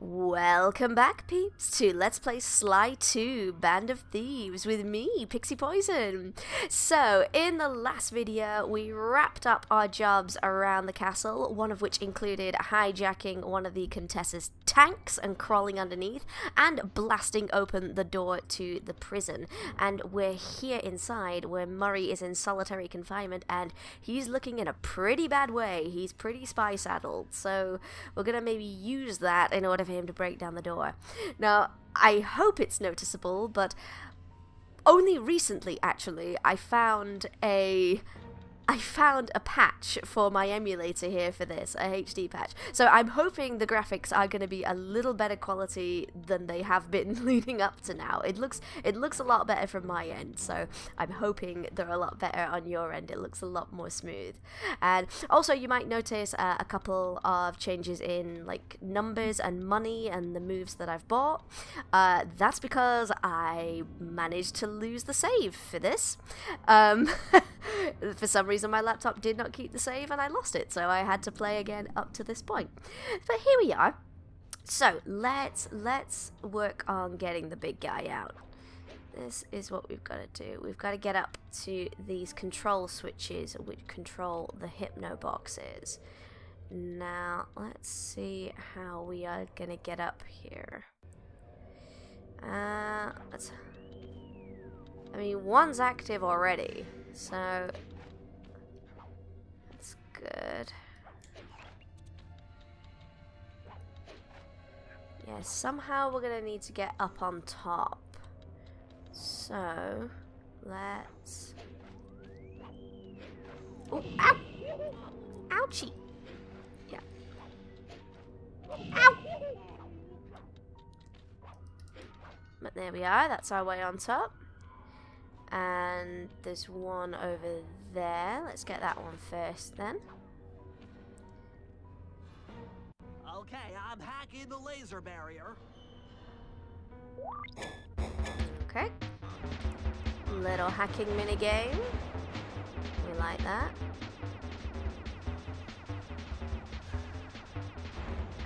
Welcome back, peeps, to Let's Play Sly 2 Band of Thieves with me, Pixie Poison. So, in the last video, we wrapped up our jobs around the castle, one of which included hijacking one of the Contessa's tanks and crawling underneath, and blasting open the door to the prison. And we're here inside where Murray is in solitary confinement, and he's looking in a pretty bad way. He's pretty spy saddled, so we're gonna maybe use that in order him to break down the door. Now, I hope it's noticeable, but only recently, actually, I found a I found a patch for my emulator here for this, a HD patch. So I'm hoping the graphics are going to be a little better quality than they have been leading up to now. It looks it looks a lot better from my end, so I'm hoping they're a lot better on your end. It looks a lot more smooth. And also you might notice uh, a couple of changes in like numbers and money and the moves that I've bought. Uh, that's because I managed to lose the save for this. Um, for some reason reason my laptop did not keep the save and I lost it, so I had to play again up to this point. But here we are. So let's let's work on getting the big guy out. This is what we've got to do. We've got to get up to these control switches which control the hypno boxes. Now, let's see how we are going to get up here. Uh, let's... I mean, one's active already, so good. Yeah, somehow we're gonna need to get up on top. So, let's... Oh, ow! Ouchie! Yeah. Ow! But there we are, that's our way on top. And there's one over there. Let's get that one first then. Okay, I'm hacking the laser barrier. Okay. Little hacking mini game. We like that.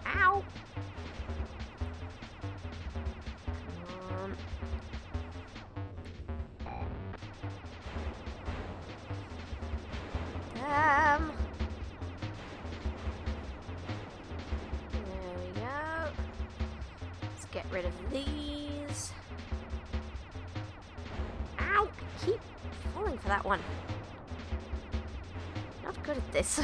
Ow! That one. Not good at this.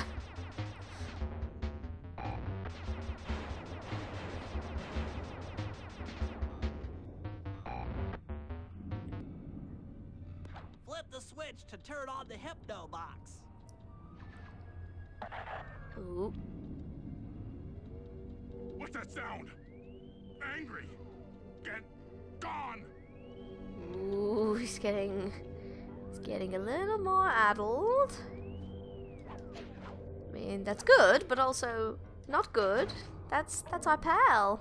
That's good, but also not good. That's that's our pal.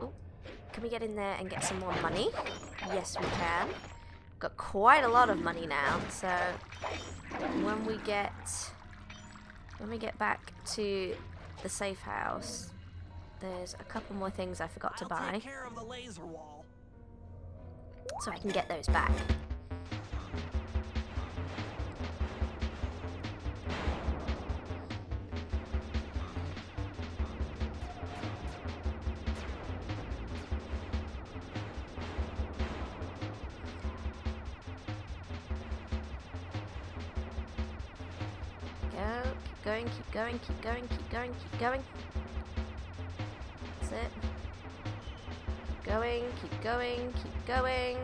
Ooh, can we get in there and get some more money? Yes, we can. Got quite a lot of money now, so when we get when we get back to the safe house, there's a couple more things I forgot to buy. So I can get those back. Going, keep going, keep going, keep going, That's it. Keep going, keep going, keep going.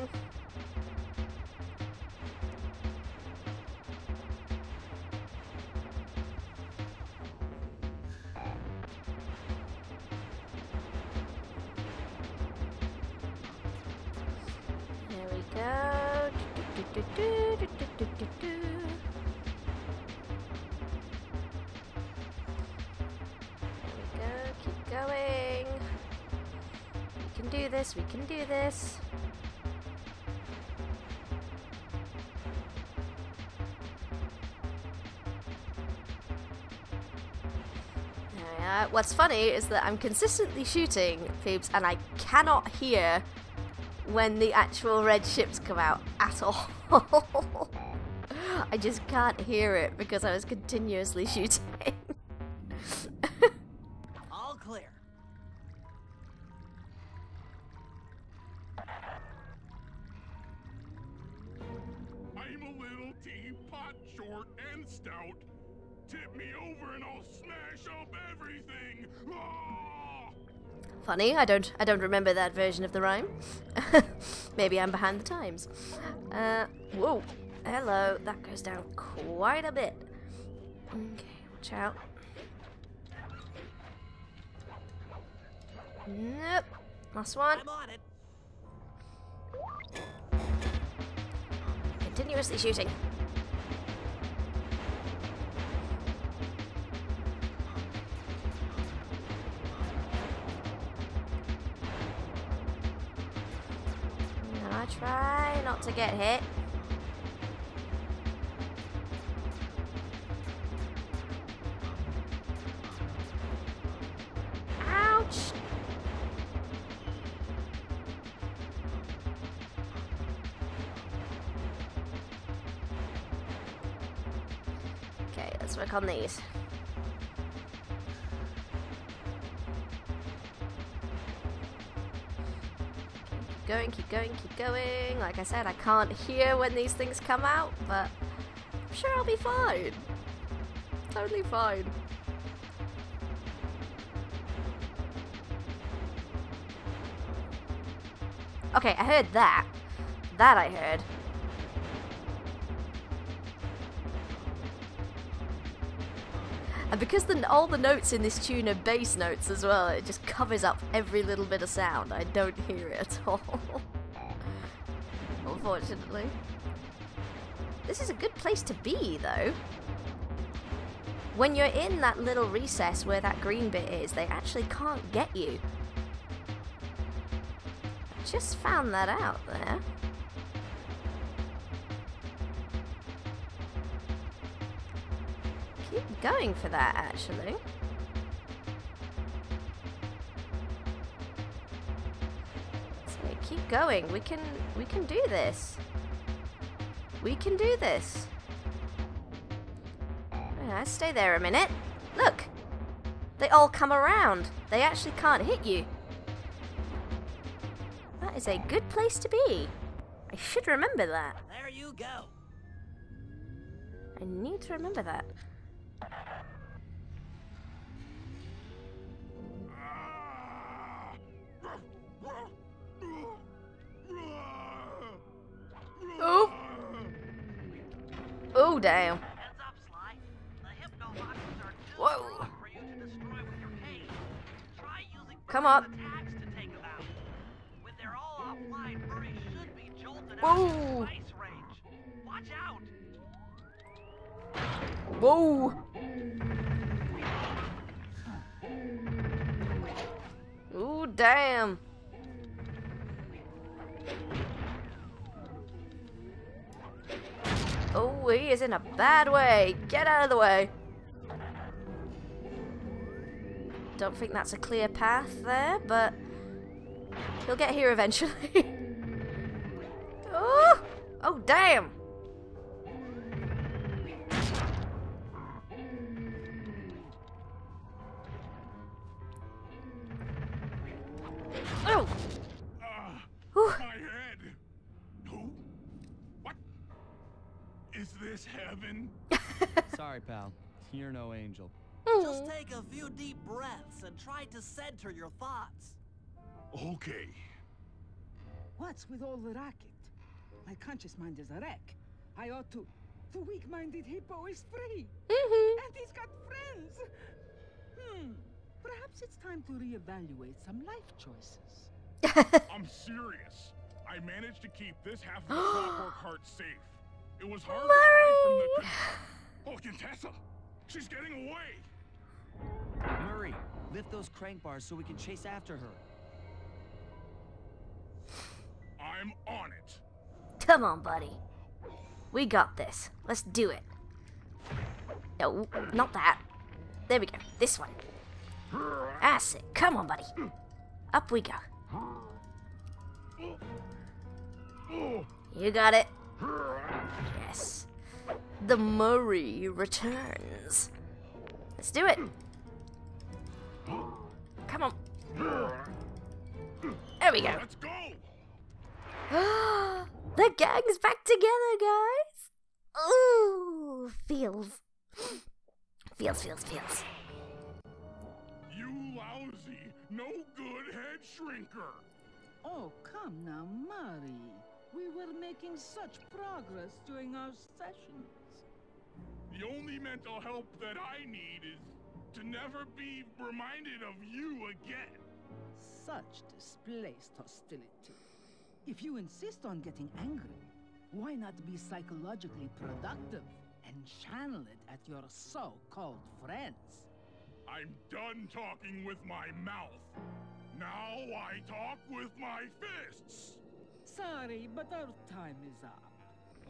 We can do this. What's funny is that I'm consistently shooting, Phoebes, and I cannot hear when the actual red ships come out at all. I just can't hear it because I was continuously shooting. Funny, I don't I don't remember that version of the rhyme. Maybe I'm behind the times. Uh, whoa. Hello, that goes down quite a bit. Okay, watch out. Nope. Last one. I'm on it. Continuously shooting. I try not to get hit. Ouch! Okay, let's work on these. Going, keep going, keep going. Like I said, I can't hear when these things come out, but I'm sure I'll be fine. Totally fine. Okay, I heard that. That I heard. And because the, all the notes in this tune are bass notes as well, it just covers up every little bit of sound. I don't hear it at all. Unfortunately. This is a good place to be, though. When you're in that little recess where that green bit is, they actually can't get you. Just found that out there. Going for that, actually. So keep going. We can we can do this. We can do this. Yeah, stay there a minute. Look. They all come around. They actually can't hit you. That is a good place to be. I should remember that. There you go. I need to remember that. Whoa! Ooh, damn. Oh, he is in a bad way. Get out of the way. Don't think that's a clear path there, but he'll get here eventually. oh, oh, damn. You're no angel. Just take a few deep breaths and try to center your thoughts. Okay. What's with all the racket? My conscious mind is a wreck. I ought to. The weak-minded hippo is free, Mhm. and he's got friends. Hmm. Perhaps it's time to reevaluate some life choices. I'm serious. I managed to keep this half of the clockwork heart safe. It was hard to hide from the. Oh, Contessa! She's getting away! Murray, lift those crank bars so we can chase after her. I'm on it. Come on, buddy. We got this. Let's do it. No, not that. There we go. This one. That's it. Come on, buddy. Up we go. You got it. Yes. The Murray returns. Let's do it. Come on. There we go. Let's go! the gang's back together, guys. Ooh, feels. Feels, feels, feels. You lousy, no good head shrinker! Oh, come now, Murray. We were making such progress during our sessions. The only mental help that I need is to never be reminded of you again. Such displaced hostility. If you insist on getting angry, why not be psychologically productive and channel it at your so-called friends? I'm done talking with my mouth. Now I talk with my fists. Sorry, but our time is up.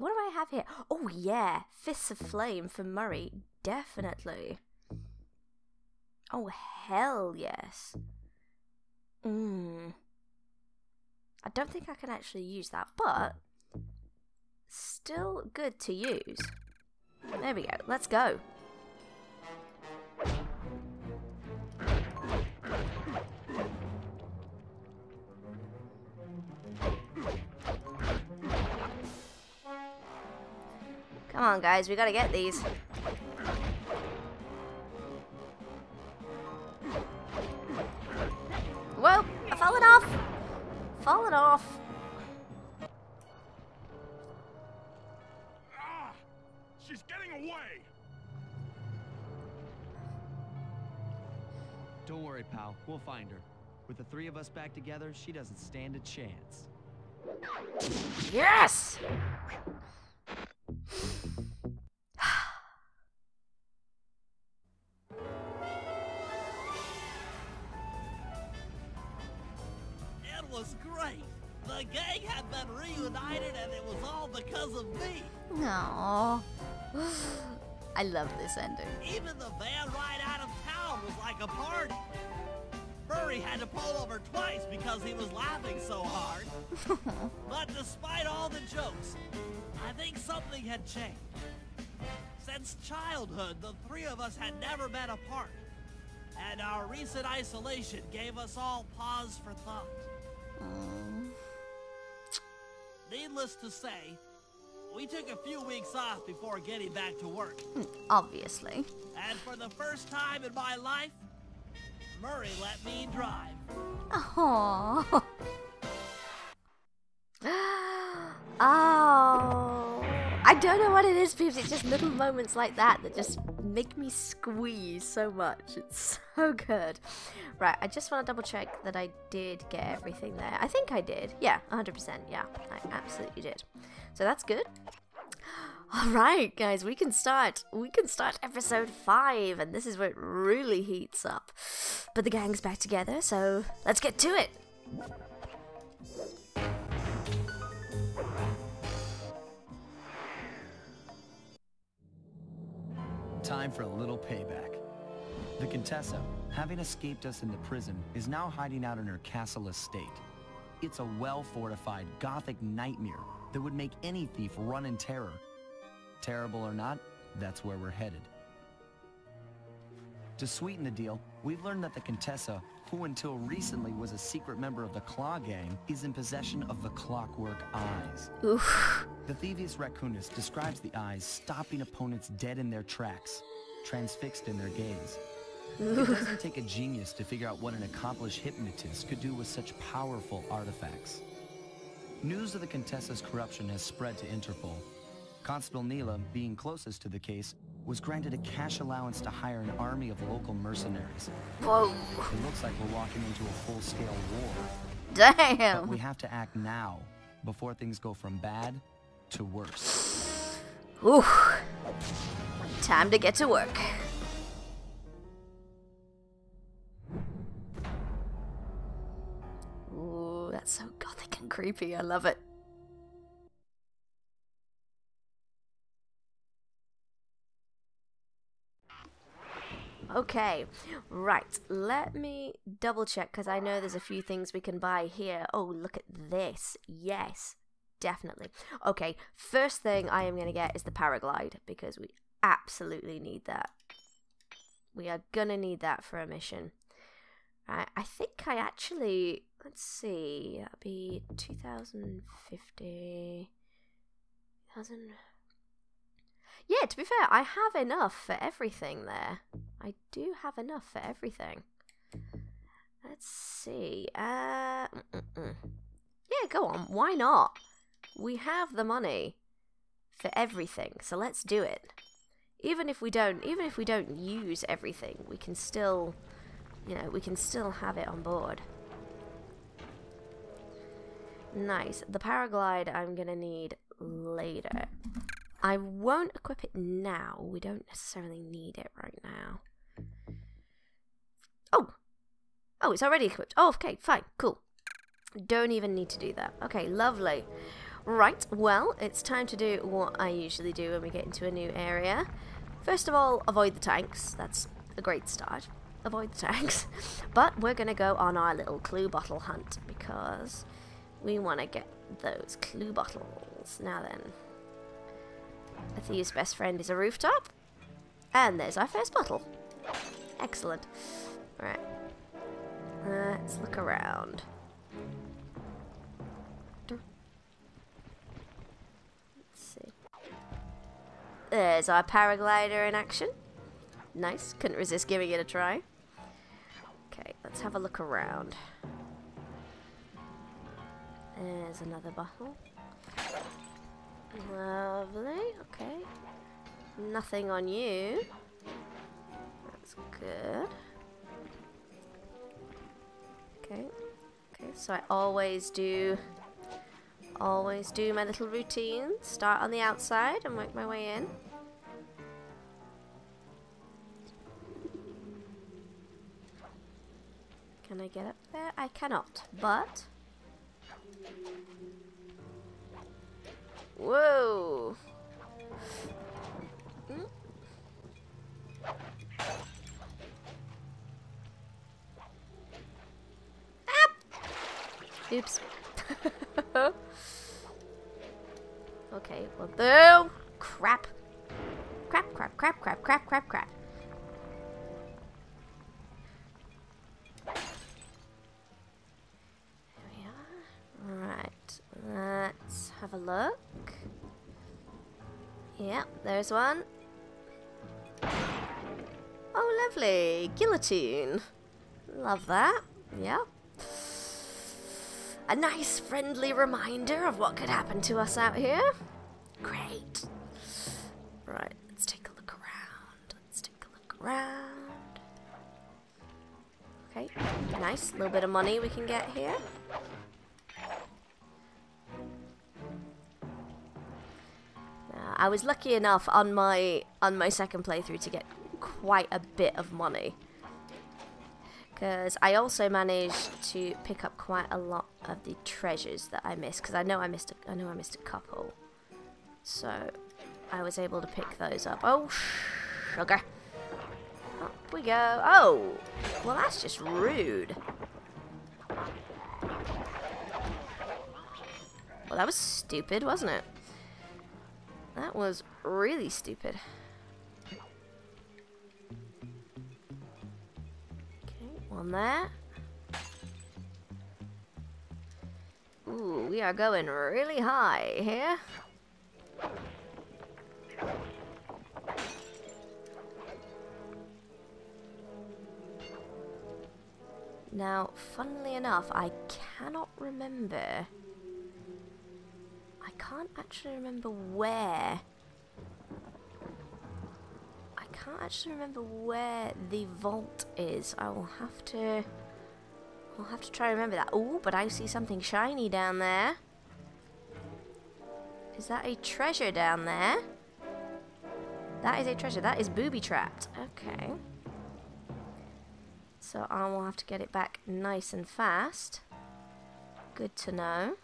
what do I have here? Oh yeah, fists of flame for Murray, definitely. Oh hell yes. Mmm. I don't think I can actually use that, but still good to use. There we go. Let's go. Come on, guys. We gotta get these. Whoa! I fallen off! Fallen off. Ah! She's getting away! Don't worry, pal. We'll find her. With the three of us back together, she doesn't stand a chance. Yes! No. I love this ending. Even the van ride out of town was like a party. Murray had to pull over twice because he was laughing so hard. but despite all the jokes, I think something had changed. Since childhood, the three of us had never been apart. And our recent isolation gave us all pause for thought. Mm. Needless to say, we took a few weeks off before getting back to work. Hmm, obviously. And for the first time in my life, Murray let me drive. Oh. oh. I don't know what it is, peeps. It's just little moments like that that just make me squeeze so much. It's so good. Right, I just want to double check that I did get everything there. I think I did. Yeah, 100%. Yeah, I absolutely did. So that's good. All right, guys, we can start. We can start episode five, and this is where it really heats up. But the gang's back together, so let's get to it. Time for a little payback. The Contessa, having escaped us in the prison, is now hiding out in her castle estate. It's a well-fortified Gothic nightmare that would make any thief run in terror. Terrible or not, that's where we're headed. To sweeten the deal, we've learned that the Contessa, who until recently was a secret member of the Klaww Gang, is in possession of the Clockwork Eyes. Oof. The Thievius Raccoonus describes the eyes stopping opponents dead in their tracks, transfixed in their gaze. It doesn't take a genius to figure out what an accomplished hypnotist could do with such powerful artifacts. News of the Contessa's corruption has spread to Interpol. Constable Neyla, being closest to the case, was granted a cash allowance to hire an army of local mercenaries. Whoa. It looks like we're walking into a full-scale war. Damn. But we have to act now, before things go from bad to worse. Ooh. Time to get to work. Ooh, that's so gothic and creepy. I love it. Okay, right. Let me double check because I know there's a few things we can buy here. Oh, look at this. Yes, definitely. Okay, first thing I am going to get is the paraglide because we absolutely need that. We are going to need that for a mission. I, I think I actually, let's see, that'd be 2050. 2000. Yeah, to be fair, I have enough for everything there. I do have enough for everything. Let's see. Uh, mm, mm, mm. yeah, go on. Why not? We have the money for everything, so let's do it. Even if we don't, even if we don't use everything, we can still, you know, we can still have it on board. Nice. The paraglide I'm gonna need later. I won't equip it now. We don't necessarily need it right now. Oh! Oh, it's already equipped. Oh, okay, fine, cool. Don't even need to do that. Okay, lovely. Right, well, it's time to do what I usually do when we get into a new area. First of all, avoid the tanks. That's a great start. Avoid the tanks. But we're going to go on our little clue bottle hunt because we want to get those clue bottles. Now then, a best friend is a rooftop. And there's our first bottle. Excellent. Right. Let's look around. There's our paraglider in action. Nice. Couldn't resist giving it a try. Okay, let's have a look around. There's another bottle. Lovely, okay. Nothing on you. That's good. Okay. Okay, so I always do always do my little routine. Start on the outside and work my way in. Can I get up there? I cannot, but Whoa. Hmm? Oops. Okay, well, boo! Crap. Crap, crap, crap, crap, crap, crap, crap. There we are. Right, let's have a look. Yep, there's one. Oh, lovely. Guillotine. Love that. Yep. A nice friendly reminder of what could happen to us out here. Great. Right, let's take a look around. Let's take a look around. Okay, nice. little bit of money we can get here. I was lucky enough on my on my second playthrough to get quite a bit of money because I also managed to pick up quite a lot of the treasures that I missed because I know I missed a, I know I missed a couple so I was able to pick those up. Oh sugar. Up we go. Oh well that's just rude. Well that was stupid wasn't it? That was really stupid. Okay, on there. Ooh, we are going really high here. Now, funnily enough, I cannot remember. I can't actually remember where I can't actually remember where the vault is. I will have to... I'll have to try to remember that. Oh, but I see something shiny down there. Is that a treasure down there? That is a treasure. That is booby-trapped. Okay. So I will have to get it back nice and fast. Good to know.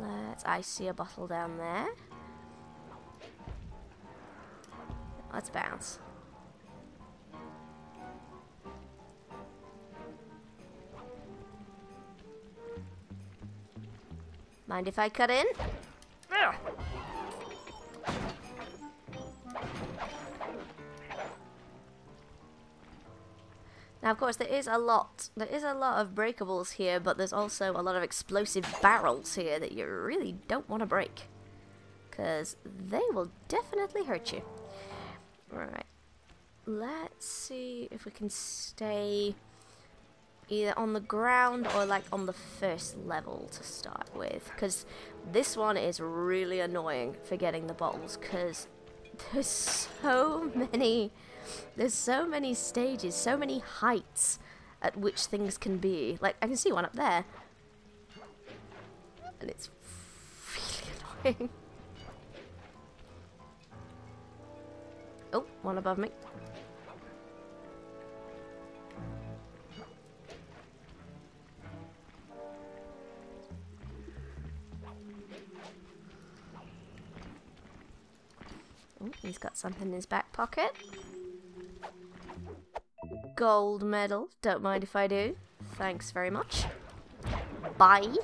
Let's. I see a bottle down there. Let's bounce. Mind if I cut in? Ugh. Now, of course, there is a lot. There is a lot of breakables here, but there's also a lot of explosive barrels here that you really don't want to break. Because they will definitely hurt you. Right. Let's see if we can stay either on the ground or like on the first level to start with. Because this one is really annoying for getting the bottles because there's so many there's so many stages, so many heights at which things can be. Like, I can see one up there. And it's really annoying. Oh, one above me. Oh, he's got something in his back pocket. Gold medal. Don't mind if I do. Thanks very much. Bye.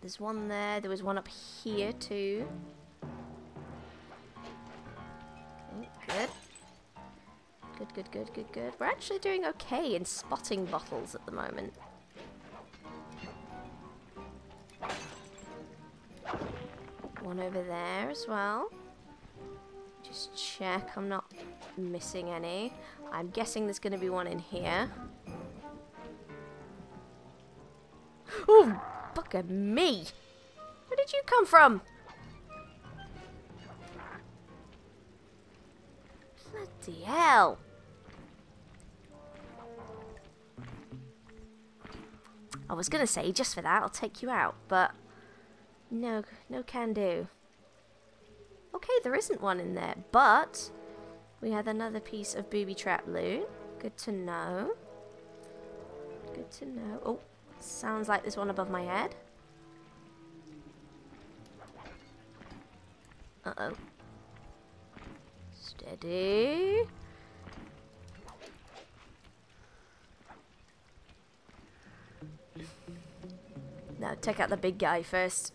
There's one there. There was one up here too. Good. Good, good, good, good, good. We're actually doing okay in spotting bottles at the moment. One over there as well. Just check I'm not missing any. I'm guessing there's going to be one in here. Oh, bugger me! Where did you come from? Bloody hell! I was gonna say, just for that, I'll take you out, but no, no can do. Okay, there isn't one in there, but we have another piece of booby trap loot. Good to know. Good to know. Oh, sounds like there's one above my head. Uh-oh. Steady. Now, take out the big guy first.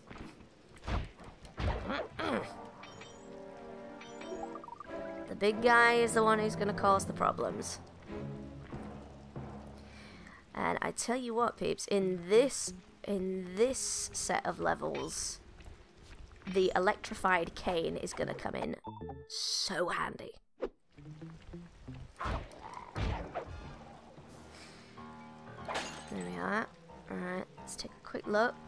The big guy is the one who's going to cause the problems. And I tell you what, peeps, in this in this set of levels, the electrified cane is going to come in so handy. There we are. Alright, let's take a quick look.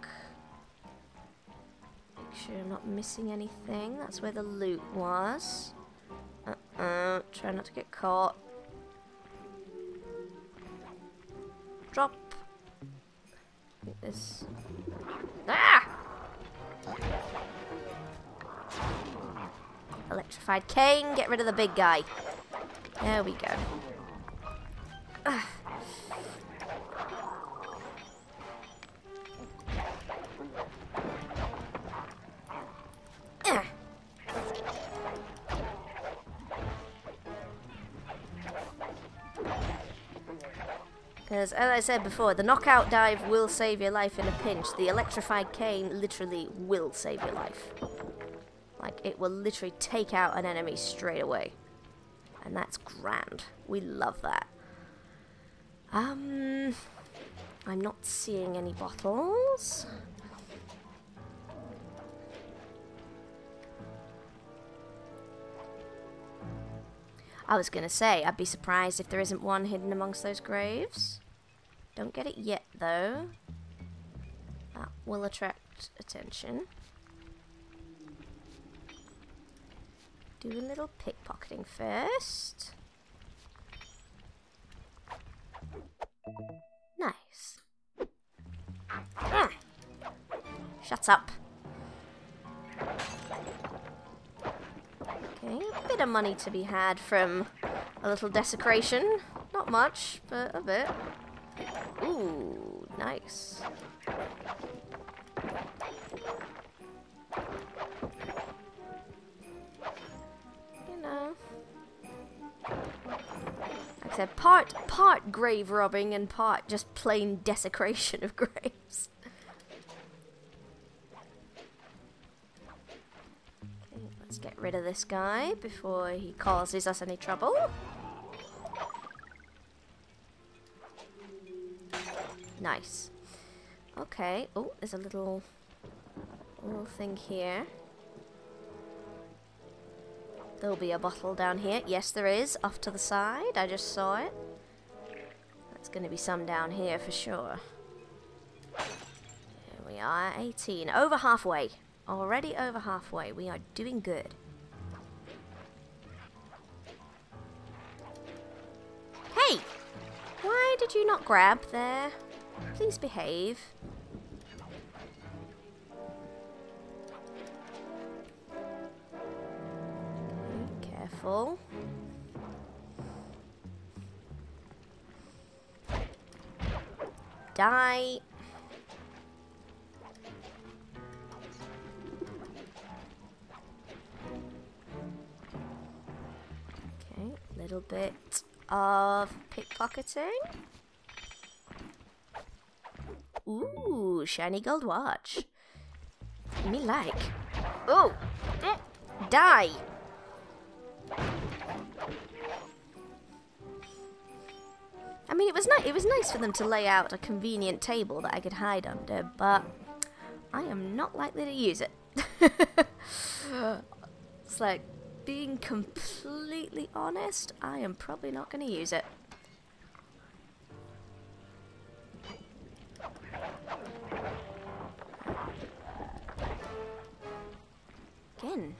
Sure I'm not missing anything. That's where the loot was. Uh-uh. Try not to get caught. Drop. this. Ah! Electrified cane. Get rid of the big guy. There we go. Because, as I said before, the knockout dive will save your life in a pinch. The electrified cane literally will save your life. Like, it will literally take out an enemy straight away. And that's grand. We love that. Um, I'm not seeing any bottles. I was going to say, I'd be surprised if there isn't one hidden amongst those graves. Don't get it yet, though. That will attract attention. Do a little pickpocketing first. Nice. Mm. Shuts up. Okay, a bit of money to be had from a little desecration. Not much, but a bit. Ooh, nice. You know. Like I said, part part grave robbing and part just plain desecration of graves. Okay, let's get rid of this guy before he causes us any trouble. Nice. Okay. Oh, there's a little little thing here. There'll be a bottle down here. Yes, there is. Off to the side. I just saw it. There's going to be some down here for sure. Here we are. 18. Over halfway. Already over halfway. We are doing good. Hey! Why did you not grab there? Please behave. Careful. Die. Okay, little bit of pickpocketing. Ooh, shiny gold watch. Me like. Oh, mm, die. I mean, it was nice. It was nice for them to lay out a convenient table that I could hide under, but I am not likely to use it. it's like being completely honest. I am probably not going to use it. Again.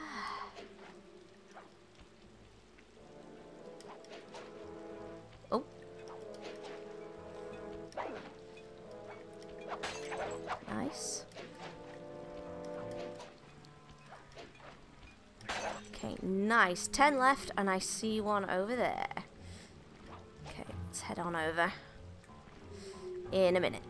oh. Nice. Okay, nice. Ten left, and I see one over there. Okay, let's head on over. In a minute.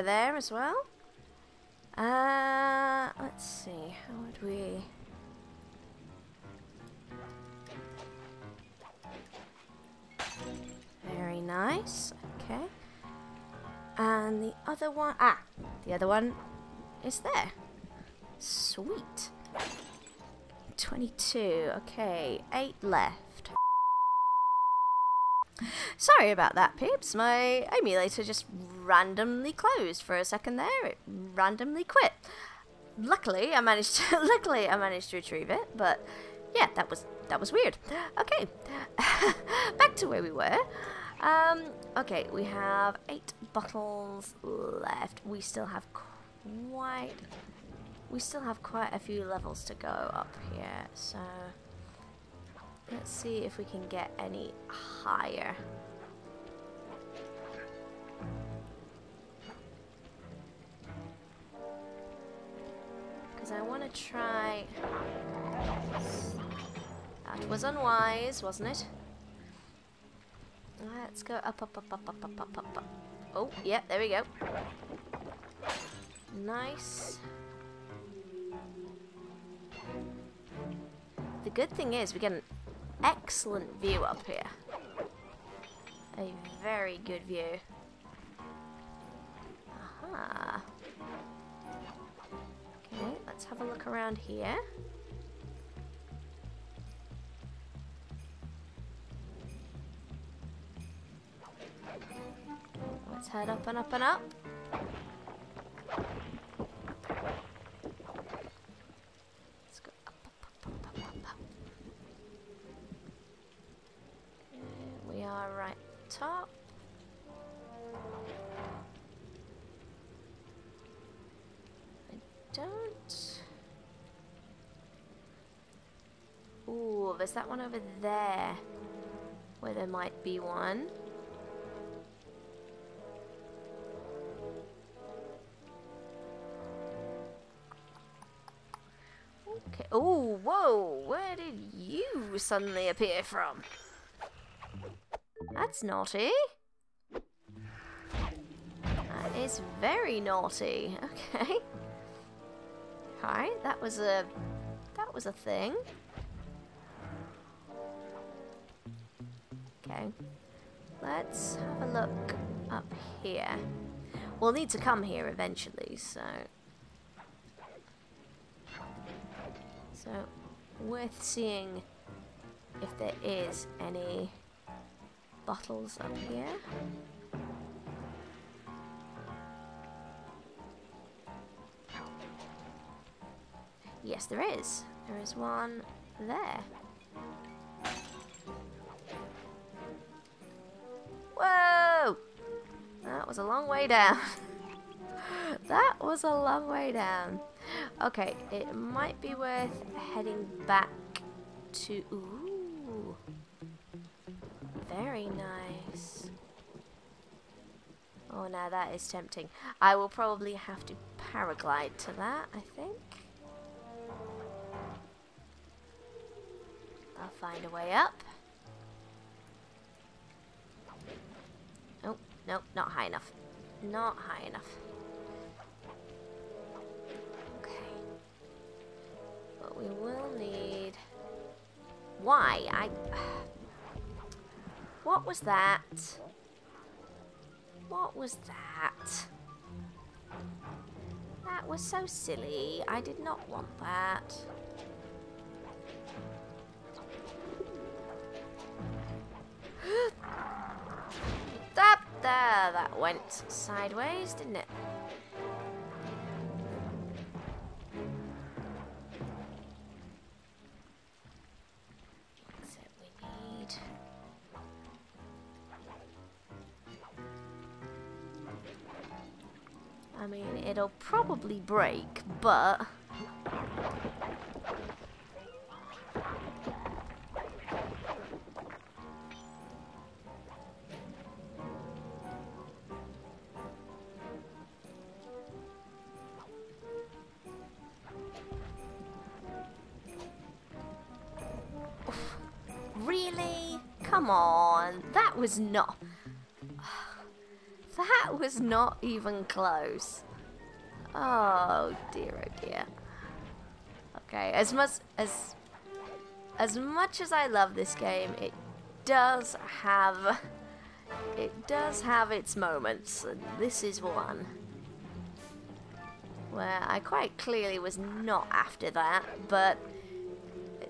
Over there as well. Uh, let's see. How would we? Very nice. Okay. And the other one, ah, the other one is there. Sweet. 22. Okay, 8 left. Sorry about that, peeps. My emulator just randomly closed for a second there. It randomly quit. Luckily, I managed to luckily I managed to retrieve it, but yeah, that was that was weird. Okay. Back to where we were. Um, okay, we have eight bottles left. We still have quite we still have quite a few levels to go up here, so let's see if we can get any higher. I want to try... That was unwise, wasn't it? Let's go up, up, up, up, up, up, up, up, up. Oh, yeah, there we go. Nice. The good thing is we get an excellent view up here. A very good view. Aha. Okay, let's have a look around here. Let's head up and up and up. There's that one over there. Where there might be one. Okay. Oh, whoa! Where did you suddenly appear from? That's naughty. That is very naughty. Okay. Alright, that was a that was a thing. Okay. Let's have a look up here. We'll need to come here eventually, so So, worth seeing if there is any bottles up here. Yes, there is. There is one there. Whoa! That was a long way down. that was a long way down. Okay, it might be worth heading back to... Ooh. Very nice. Oh, now that is tempting. I will probably have to paraglide to that, I think. I'll find a way up. Nope, not high enough. Not high enough. Okay. But we will need... Why? I... What was that? What was that? That was so silly. I did not want that. There, that went sideways, didn't it? Except we need. I mean, it'll probably break, but. Was not. That was not even close. Oh dear, oh dear. Okay, as much as as much as I love this game, it does have it does have its moments, and this is one where I quite clearly was not after that, but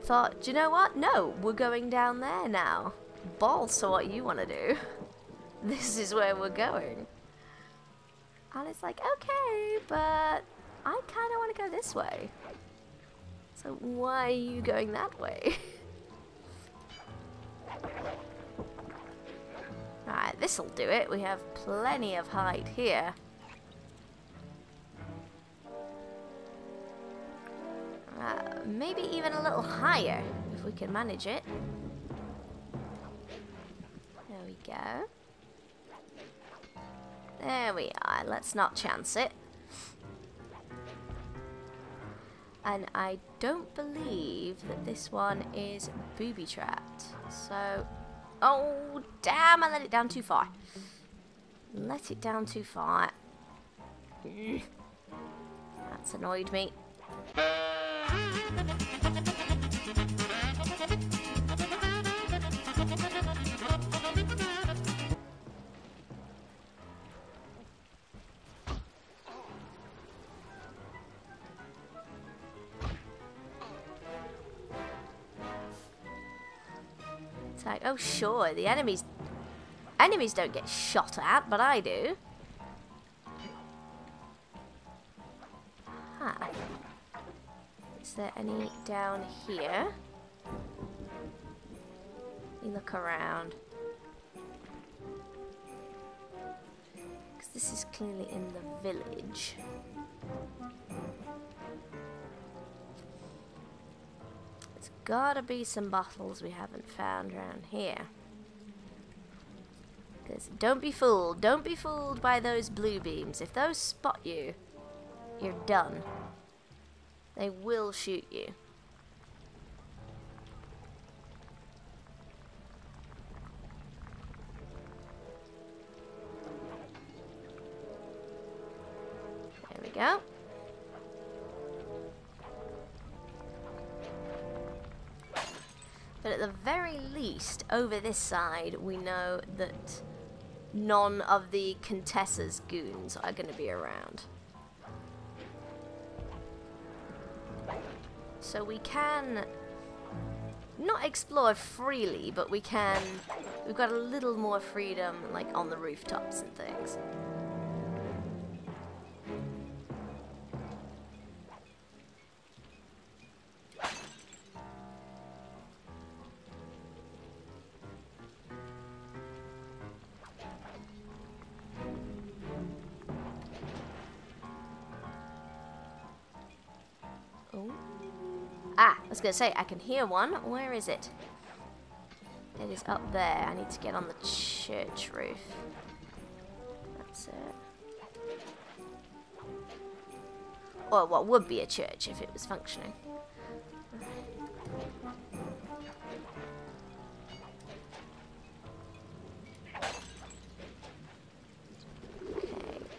thought, do you know what? No, we're going down there now. Balls to what you want to do. This is where we're going. And it's like, okay, but I kind of want to go this way. So why are you going that way? Alright, this'll do it. We have plenty of height here. Uh, maybe even a little higher, if we can manage it. There we go. There we are. Let's not chance it. And I don't believe that this one is booby trapped. So, oh damn! I let it down too far. Let it down too far. That's annoyed me. Sure, the enemy's Enemies don't get shot at, but I do. Huh. Is there any down here? You look around. Because this is clearly in the village. Gotta be some bottles we haven't found around here. Because don't be fooled. Don't be fooled by those blue beams. If those spot you, you're done. They will shoot you. There we go. At the very least, over this side, we know that none of the Contessa's goons are going to be around. So we can not explore freely, but we can. We've got a little more freedom, like on the rooftops and things. Ah, I was gonna say, I can hear one. Where is it? It is up there. I need to get on the church roof. That's it. Or what would be a church if it was functioning. Okay,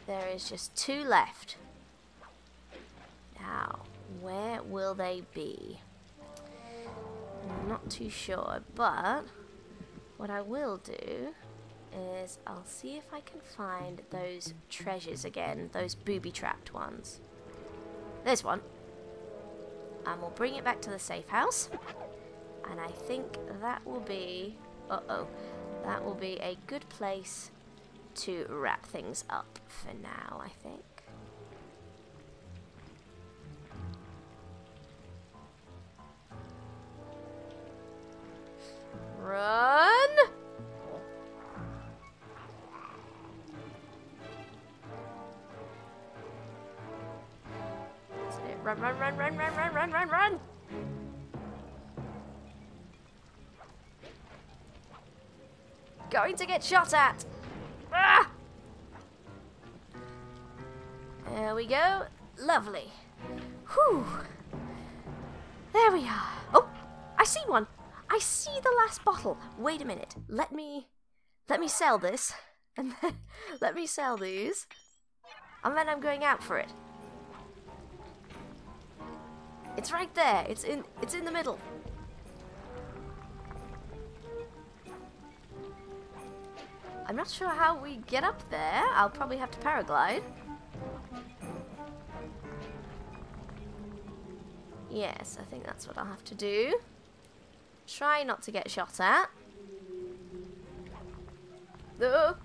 there is just two left. Now, where will they be? I'm not too sure, but what I will do is I'll see if I can find those treasures again, those booby-trapped ones. There's one. And we'll bring it back to the safe house. And I think that will be... Uh-oh. That will be a good place to wrap things up for now, I think. Run, run, run, run, run, run, run, run, run! Going to get shot at! Ah! There we go. Lovely. Whew. There we are. Oh, I see one. I see the last bottle. Wait a minute. Let me let me sell this. And then let me sell these. And then I'm going out for it. It's right there. It's in it's in the middle. I'm not sure how we get up there. I'll probably have to paraglide. Yes, I think that's what I'll have to do. Try not to get shot at. Ugh.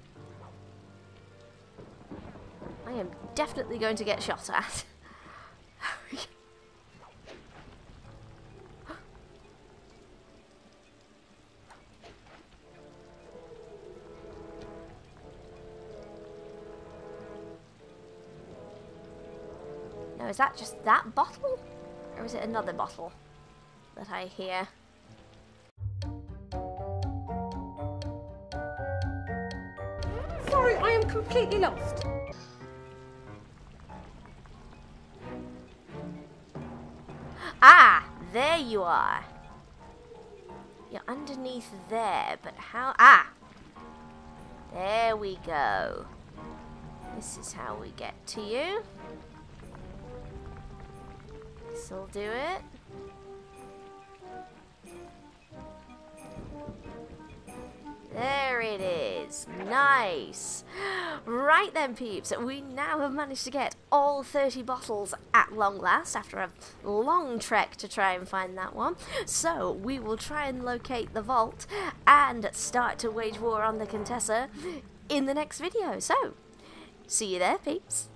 I am definitely going to get shot at. now, is that just that bottle? Or is it another bottle that I hear? Sorry, I am completely lost. Ah, there you are. You're underneath there, but how? Ah, there we go. This is how we get to you. This'll do it. There it is. Nice. Right then, peeps. We now have managed to get all 30 bottles at long last after a long trek to try and find that one. So we will try and locate the vault and start to wage war on the Contessa in the next video. So, see you there, peeps.